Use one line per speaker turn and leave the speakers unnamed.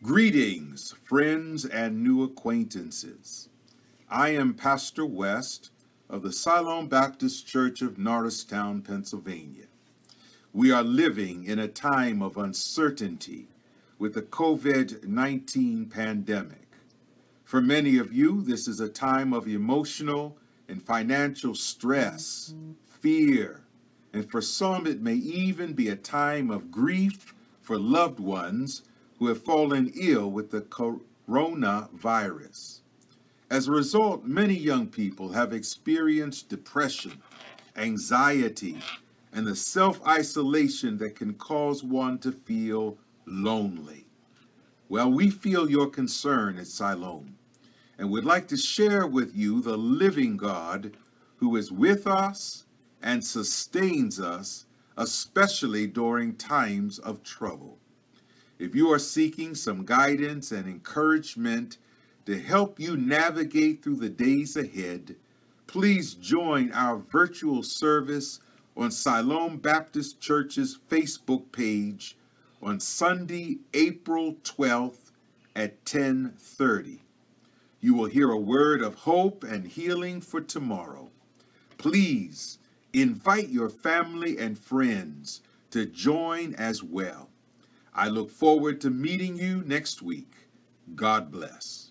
Greetings, friends and new acquaintances. I am Pastor West of the Siloam Baptist Church of Norristown, Pennsylvania. We are living in a time of uncertainty with the COVID 19 pandemic. For many of you, this is a time of emotional and financial stress, fear, and for some, it may even be a time of grief for loved ones who have fallen ill with the coronavirus. As a result, many young people have experienced depression, anxiety, and the self isolation that can cause one to feel lonely. Well, we feel your concern at Siloam and would like to share with you the living God who is with us and sustains us, especially during times of trouble. If you are seeking some guidance and encouragement to help you navigate through the days ahead, please join our virtual service on Siloam Baptist Church's Facebook page on Sunday, April 12th at 1030. You will hear a word of hope and healing for tomorrow. Please invite your family and friends to join as well. I look forward to meeting you next week. God bless.